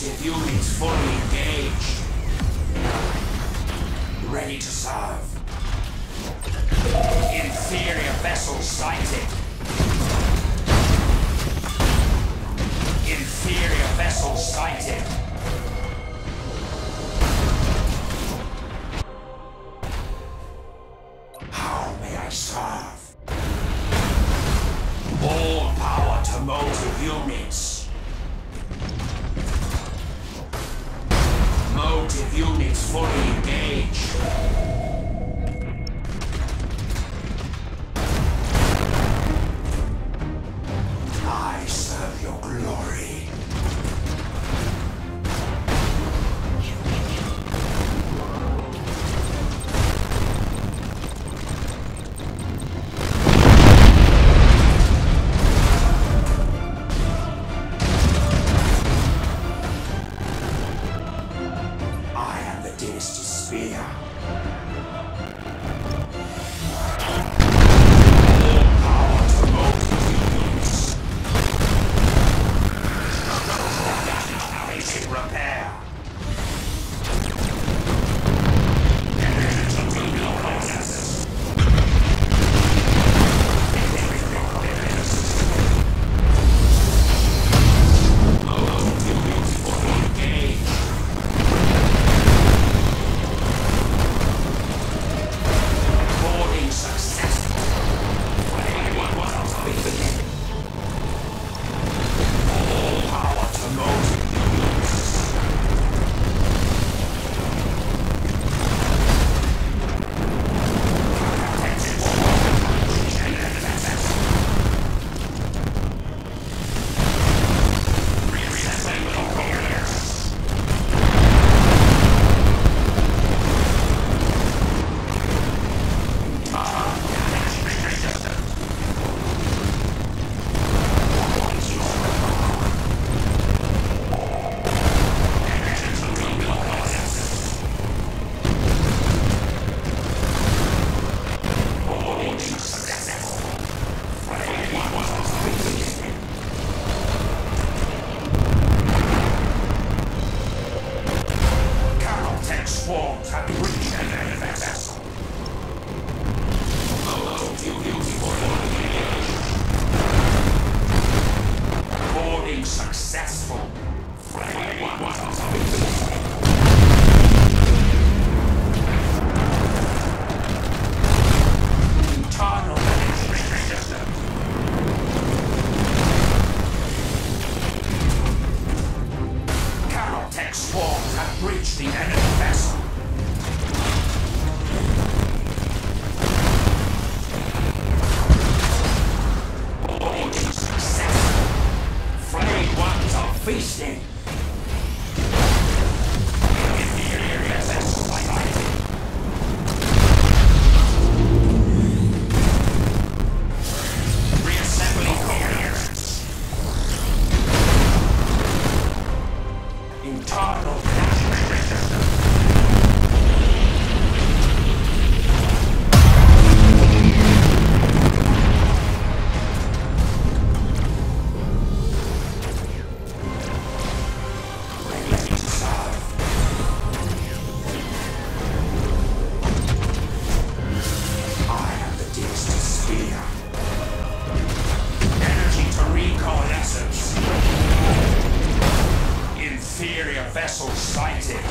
Motive units fully engaged. Ready to serve. Fighting.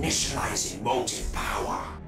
Initializing motive power.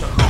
어.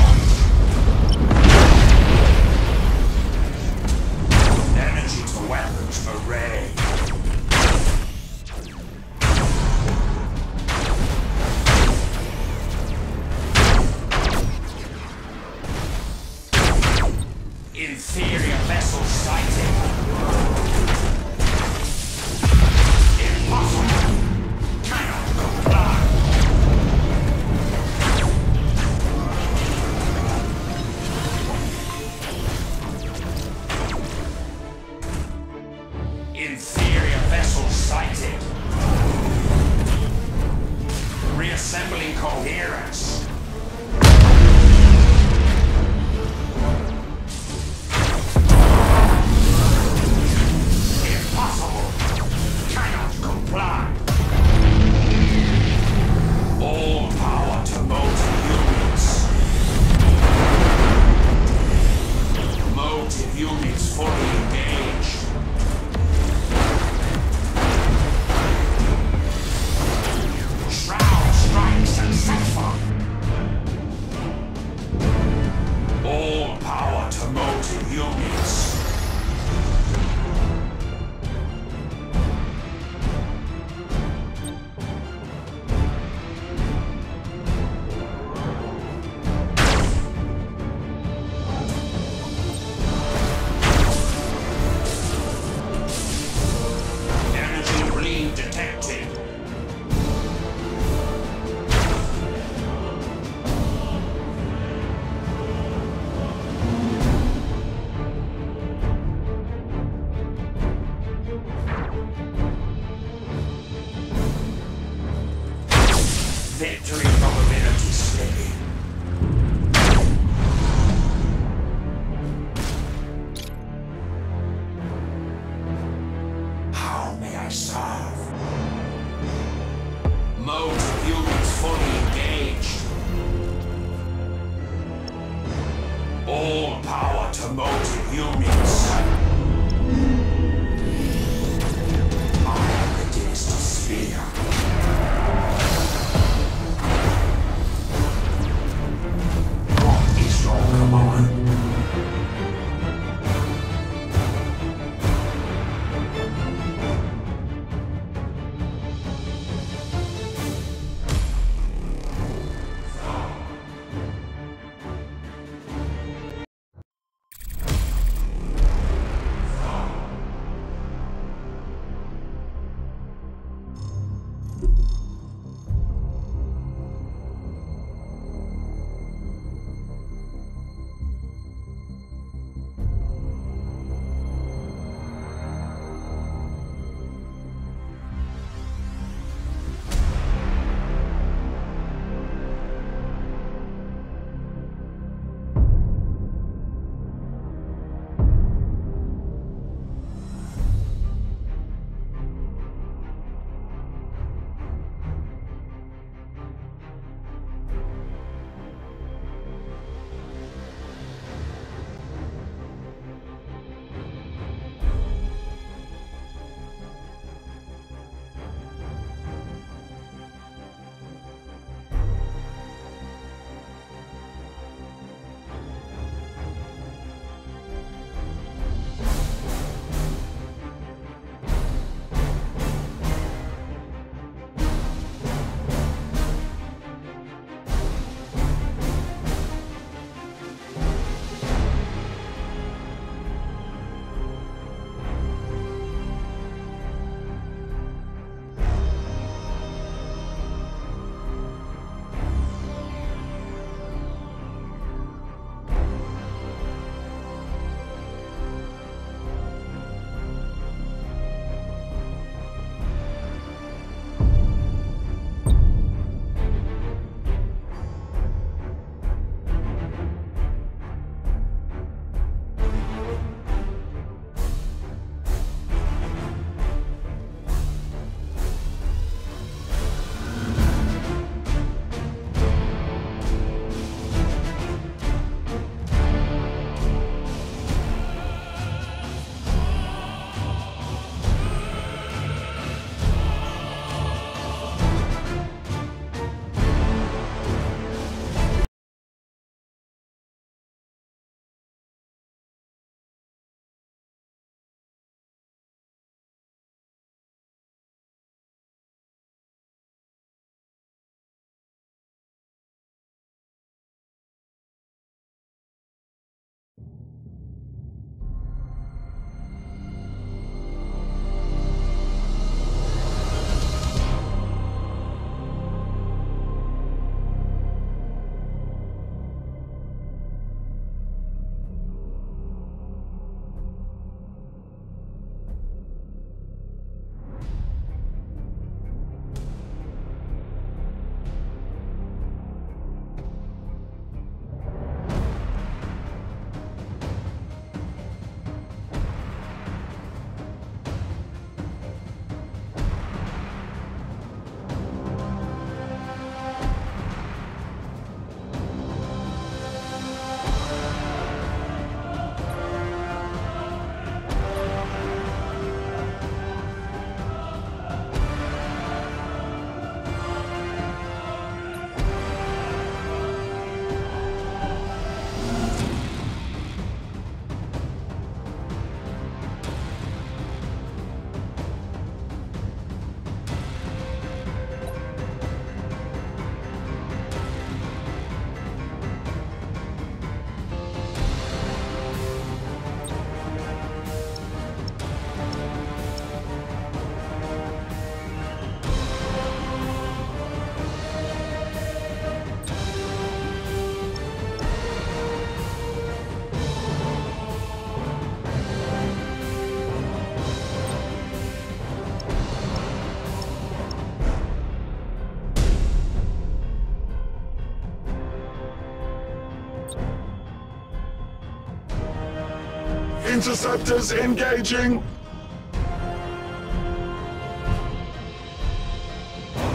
Interceptors engaging.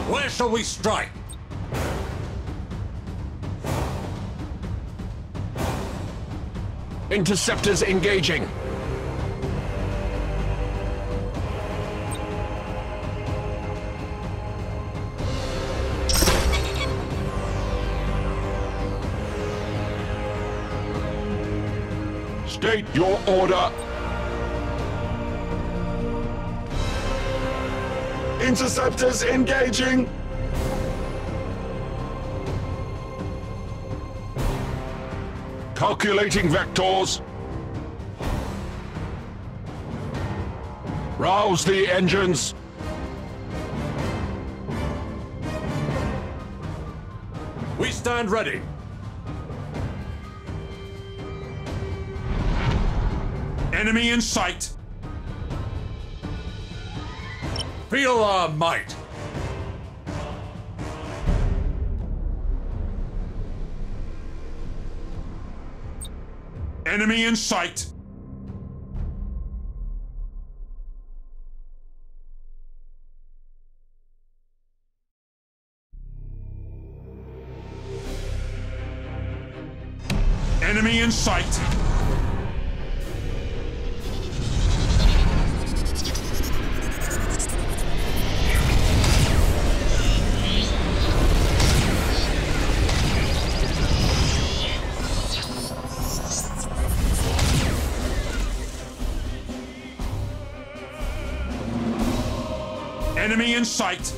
Where shall we strike? Interceptors engaging. Your order. Interceptors engaging. Calculating vectors. Rouse the engines. We stand ready. Enemy in sight. Feel our might. Enemy in sight. Enemy in sight. Enemy in sight.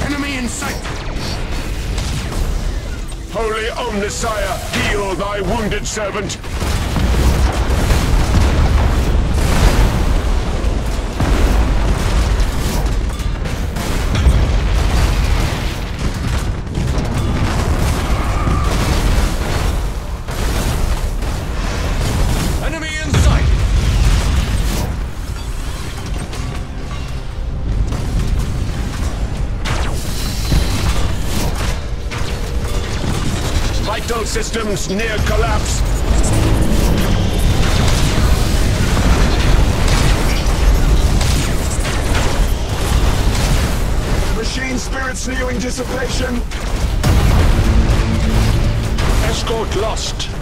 Enemy in sight! Holy Omnissiah, heal thy wounded servant! Systems near collapse. Machine spirits nearing dissipation. Escort lost.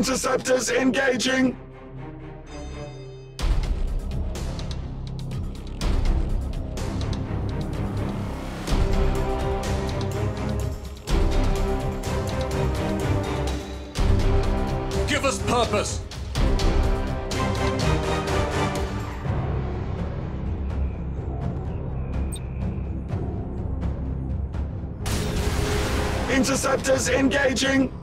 Interceptors engaging. Give us purpose! Interceptors engaging.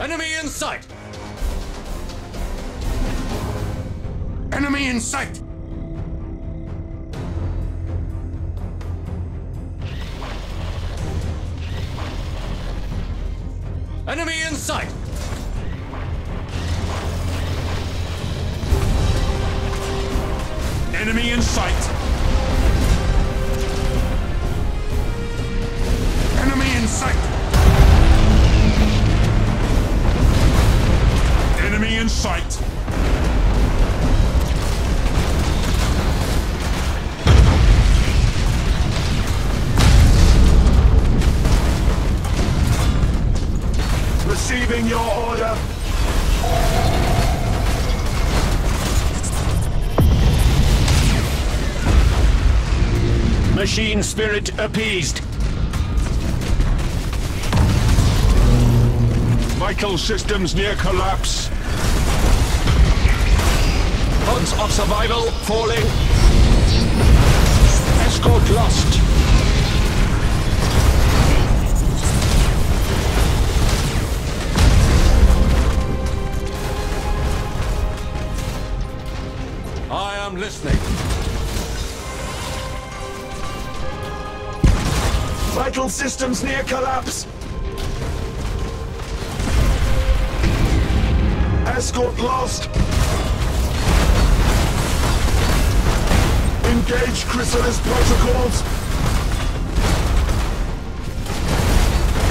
Enemy in sight! Enemy in sight! Machine spirit appeased. Vital systems near collapse. Odds of survival falling. Escort lost. I am listening. Vital systems near collapse. Escort lost. Engage Chrysalis protocols.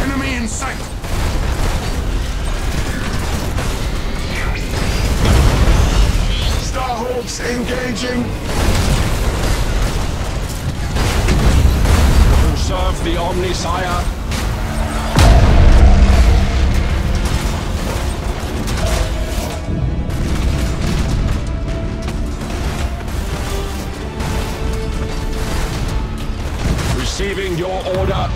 Enemy in sight! Starhawks engaging. Serve the Omnissiah. Receiving your order.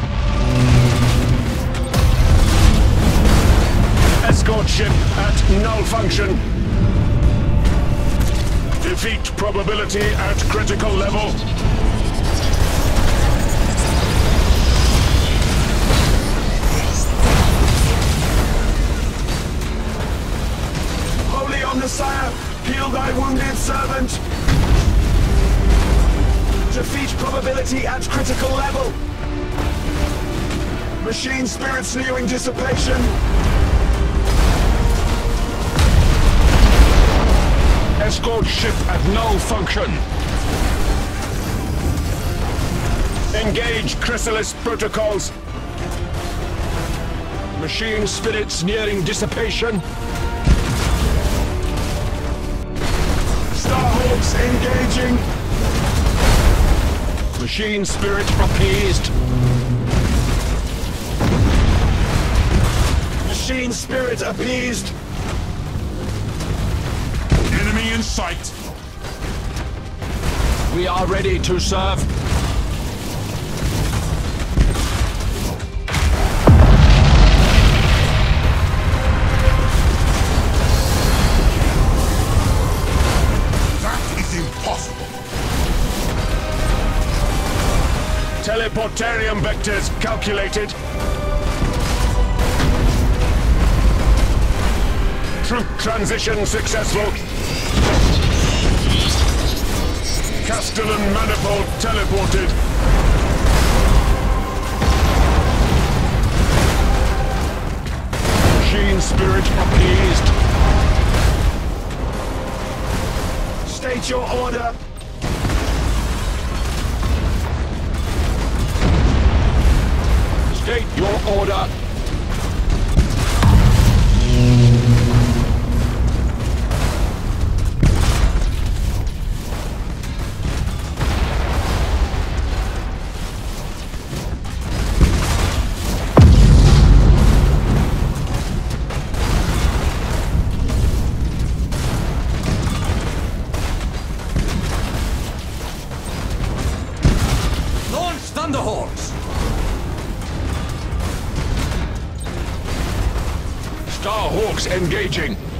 Escort ship at null function. Defeat probability at critical level. Omnissiah, heal thy wounded servant. Defeat probability at critical level. Machine spirits nearing dissipation. Escort ship at null function. Engage Chrysalis protocols. Machine spirits nearing dissipation. Starhawks engaging. Machine spirit appeased. Machine spirit appeased. Enemy in sight! We are ready to serve. Teleportarium vectors calculated. Troop transition successful. Castellan manifold teleported. Machine spirit appeased. State your order. State your order. Engaging.